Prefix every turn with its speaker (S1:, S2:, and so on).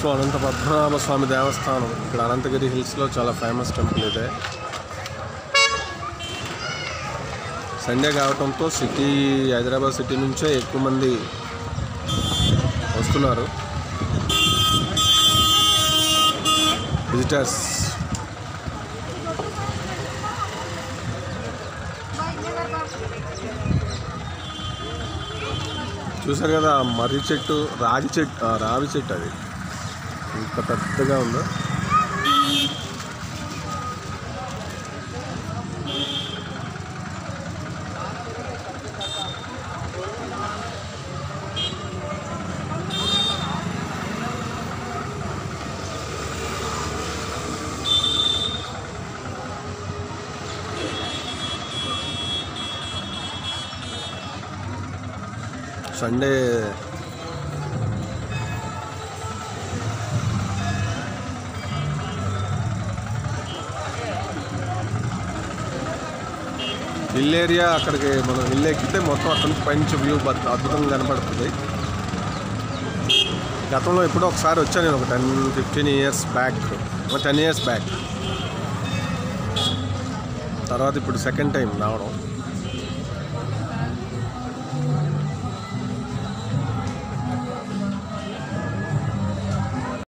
S1: So Anantha Padmanabha స్వామి దేవస్థానం. ఇక్కడ అనంతగిరి హిల్స్లో చాలా ఫేమస్ టెంపుల్ ఇదే. సండే కావడంతో సిటీ హైదరాబాద్ సిటీ నుంచే ఎక్కువ మంది వస్తున్నారు. విజిటర్స్. చూసారు కదా మర్రి చెట్టు రాగి చెట్టు ఆ, రావి చెట్టు అది. ఇంత పెద్దగా ఉందో. సండే హిల్ ఏరియా అక్కడికి మనం హిల్ ఎక్కితే మొత్తం అక్కడ నుంచి పైనుంచి వ్యూ అద్భుతంగా కనపడుతుంది. గతంలో ఎప్పుడో ఒకసారి వచ్చాను నేను ఒక టెన్ ఫిఫ్టీన్ ఇయర్స్ బ్యాక్ ఒక టెన్ ఇయర్స్ బ్యాక్. తర్వాత ఇప్పుడు సెకండ్ టైం రావడం.